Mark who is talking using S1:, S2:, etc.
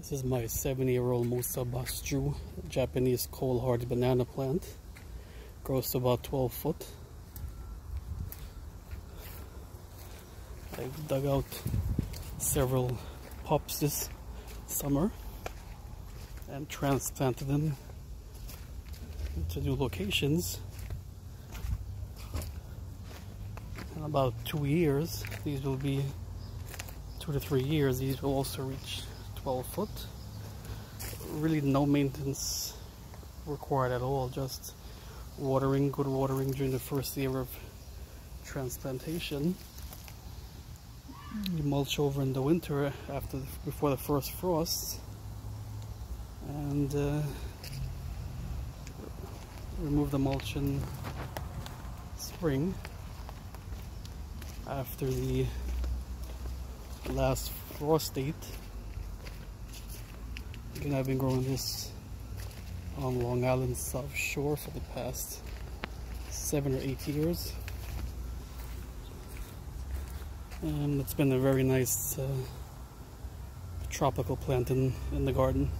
S1: This is my seven year old Musa Basjoo, Japanese cold hardy banana plant. Grows to about 12 foot. I've dug out several pups this summer and transplanted them to new locations. In about two years, these will be two to three years, these will also reach 12 foot. Really no maintenance required at all, just watering, good watering during the first year of transplantation. You mulch over in the winter after before the first frost and uh, remove the mulch in spring after the last frost date Again, I've been growing this on Long Island South Shore for the past seven or eight years. And it's been a very nice uh, tropical plant in, in the garden.